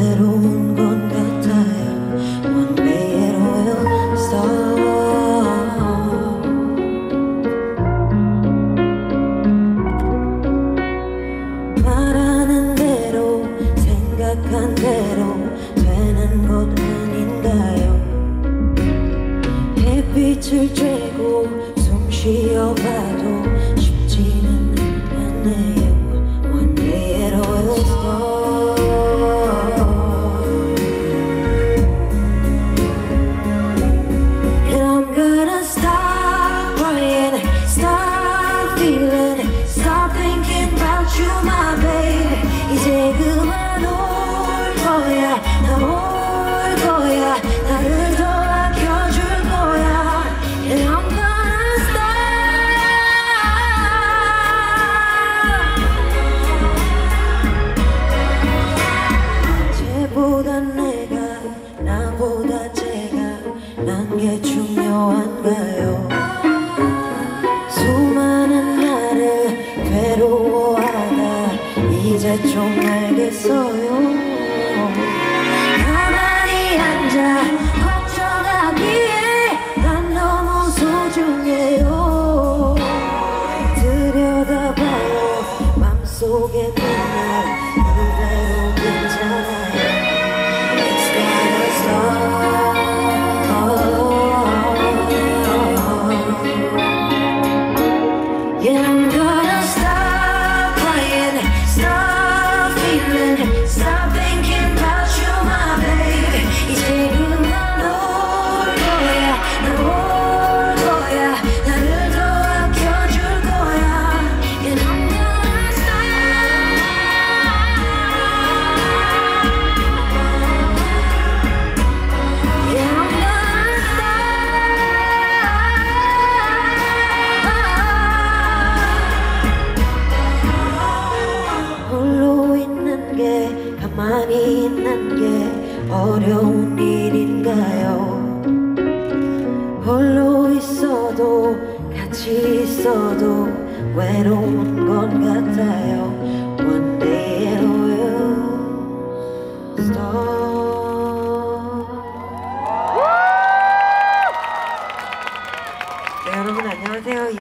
외로운 건 같아요. One day 말하는 대로 생각한 대로 되는 것 아닌가요? 햇빛을 쬐고 숨 쉬어봐도 나보다 제가, 난 게 중요한가요? 수많은 나를 괴로워하다 이제 좀 알겠어요. 가만히 앉아 걱정하기에 난 너무 소중해요. 들여다봐요. 맘속에 맨날 가만히 있는 게 어려운 일인가요? 홀로 있어도 같이 있어도 외로운 건 같아요.